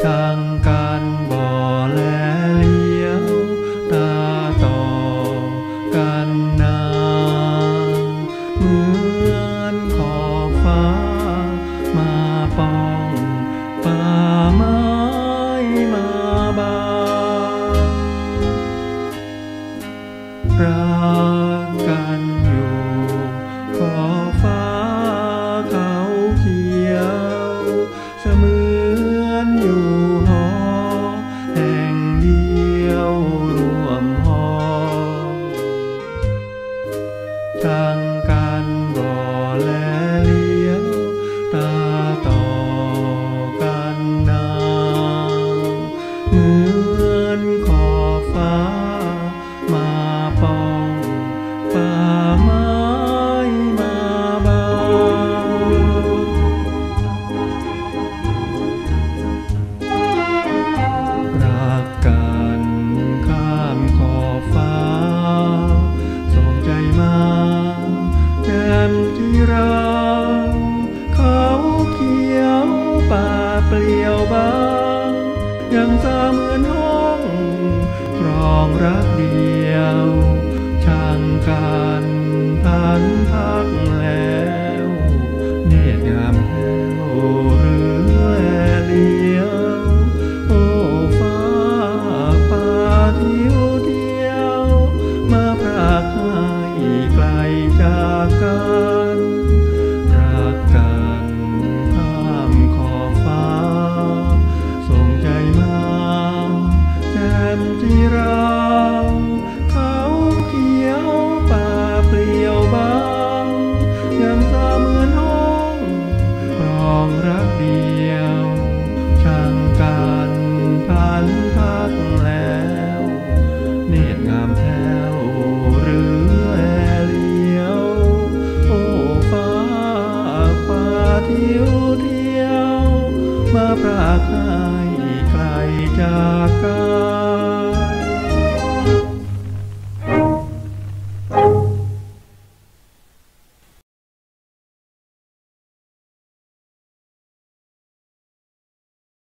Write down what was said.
刚刚 มจีราเขาเขียวป่าเปลี่ยว พรากให้ไกลจากกัน